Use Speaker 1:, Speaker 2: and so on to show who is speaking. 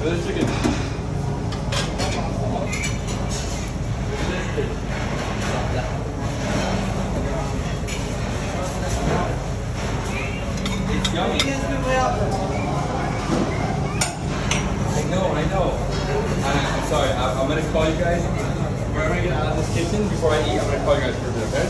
Speaker 1: It's yummy. I know, I know. I, I'm sorry. I, I'm gonna call you guys. We're gonna get out of this kitchen before I eat. I'm gonna call you guys for a bit, okay?